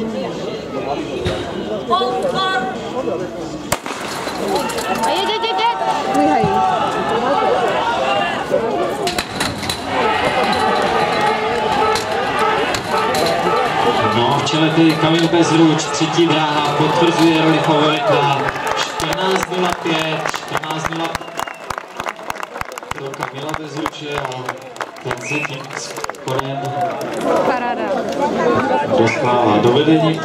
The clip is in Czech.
No, v čele tedy Kamil Bezruč, třetí dráha, potvrzuje roli favorita. 14.05, 14.05 pro Kamila Bezruče a ten se tím skorem. Dostává do vedení.